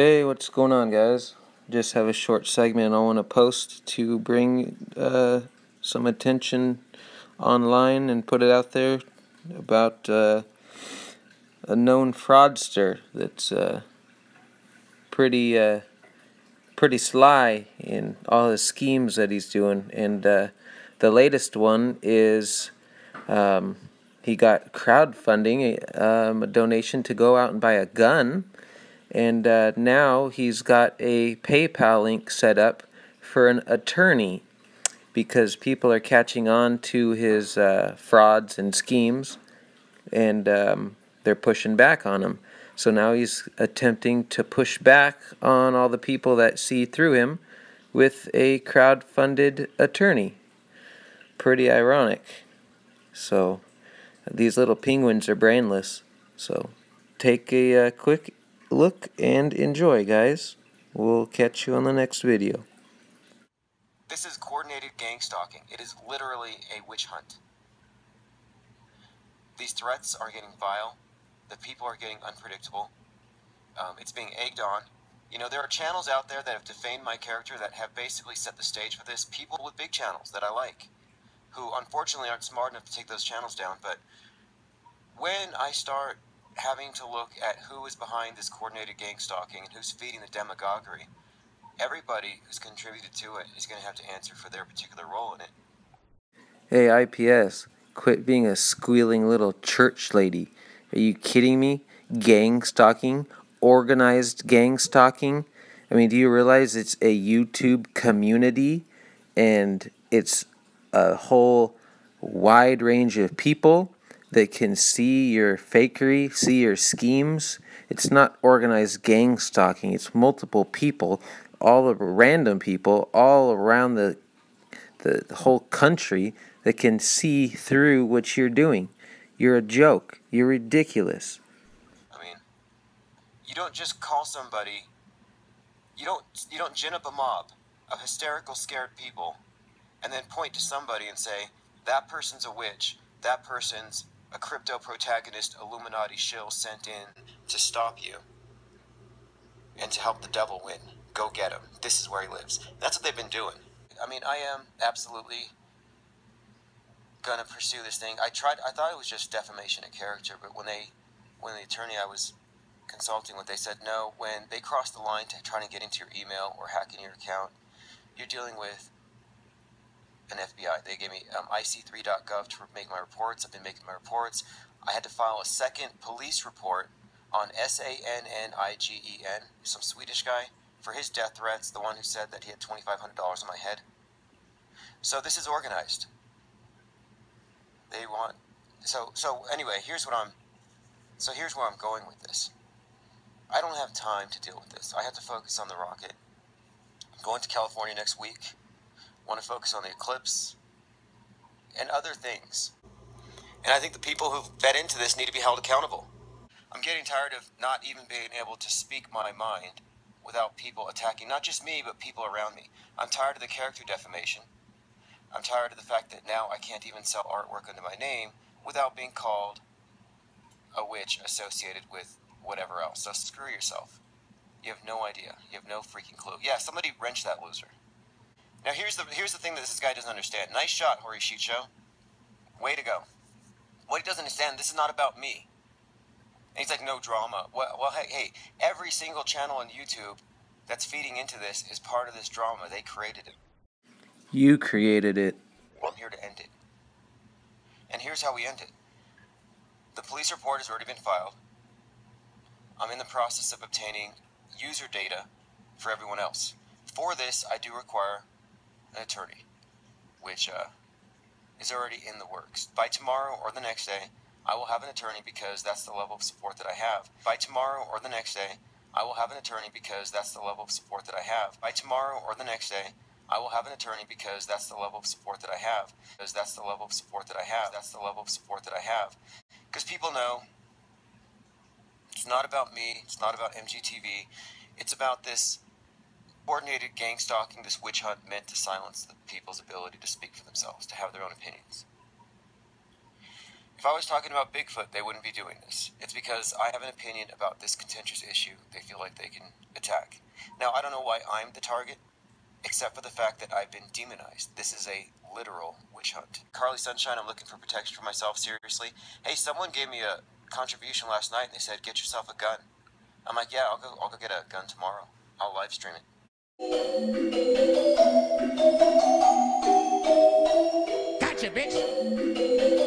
Hey, what's going on, guys? Just have a short segment I want to post to bring uh, some attention online and put it out there about uh, a known fraudster that's uh, pretty uh, pretty sly in all his schemes that he's doing, and uh, the latest one is. Um, he got crowdfunding, um, a donation to go out and buy a gun and uh, now he's got a PayPal link set up for an attorney because people are catching on to his uh, frauds and schemes and um, they're pushing back on him. So now he's attempting to push back on all the people that see through him with a crowd-funded attorney. Pretty ironic. So these little penguins are brainless. So take a uh, quick look and enjoy, guys. We'll catch you on the next video. This is coordinated gang stalking. It is literally a witch hunt. These threats are getting vile. The people are getting unpredictable. Um, it's being egged on. You know, there are channels out there that have defamed my character that have basically set the stage for this. People with big channels that I like, who unfortunately aren't smart enough to take those channels down. But when I start having to look at who is behind this coordinated gang stalking and who's feeding the demagoguery, everybody who's contributed to it is going to have to answer for their particular role in it. Hey, IPS, quit being a squealing little church lady. Are you kidding me? Gang stalking? Organized gang stalking? I mean, do you realize it's a YouTube community and it's a whole wide range of people that can see your fakery, see your schemes. It's not organized gang stalking, it's multiple people, all random people all around the, the whole country that can see through what you're doing. You're a joke. You're ridiculous. I mean, you don't just call somebody you don't you don't gin up a mob of hysterical scared people and then point to somebody and say that person's a witch that person's a crypto protagonist Illuminati shill sent in to stop you and to help the devil win. Go get him. This is where he lives. That's what they've been doing. I mean, I am absolutely gonna pursue this thing. I tried. I thought it was just defamation of character, but when they, when the attorney I was consulting with, they said no. When they cross the line to trying to get into your email or hacking your account, you're dealing with an FBI. They gave me um, ic3.gov to make my reports. I've been making my reports. I had to file a second police report on S A N N I G E N, some Swedish guy, for his death threats, the one who said that he had $2,500 on my head. So this is organized. They want. So, so anyway, here's what I'm. So here's where I'm going with this. I don't have time to deal with this. I have to focus on the rocket. I'm going to California next week want to focus on the eclipse and other things. And I think the people who fed into this need to be held accountable. I'm getting tired of not even being able to speak my mind without people attacking not just me, but people around me. I'm tired of the character defamation. I'm tired of the fact that now I can't even sell artwork under my name without being called a witch associated with whatever else. So screw yourself. You have no idea. You have no freaking clue. Yeah, somebody wrench that loser. Now here's the here's the thing that this guy doesn't understand. Nice shot, Hori Sheet Show. Way to go. What he doesn't understand, this is not about me. And he's like, no drama. Well, well, hey, hey, every single channel on YouTube that's feeding into this is part of this drama. They created it. You created it. I'm here to end it. And here's how we end it. The police report has already been filed. I'm in the process of obtaining user data for everyone else. For this, I do require attorney, which uh, is already in the works. By tomorrow or the next day, I will have an attorney because that's the level of support that I have. By tomorrow or the next day, I will have an attorney because that's the level of support that I have. By tomorrow or the next day, I will have an attorney because that's the level of support that I have. Because that's the level of support that I have. That's the level of support that I have. Because people know it's not about me. It's not about MGTV. It's about this coordinated gang stalking, this witch hunt meant to silence the people's ability to speak for themselves, to have their own opinions. If I was talking about Bigfoot, they wouldn't be doing this. It's because I have an opinion about this contentious issue they feel like they can attack. Now, I don't know why I'm the target, except for the fact that I've been demonized. This is a literal witch hunt. Carly Sunshine, I'm looking for protection for myself, seriously. Hey, someone gave me a contribution last night and they said, get yourself a gun. I'm like, yeah, I'll go, I'll go get a gun tomorrow. I'll live stream it. Gotcha, bitch.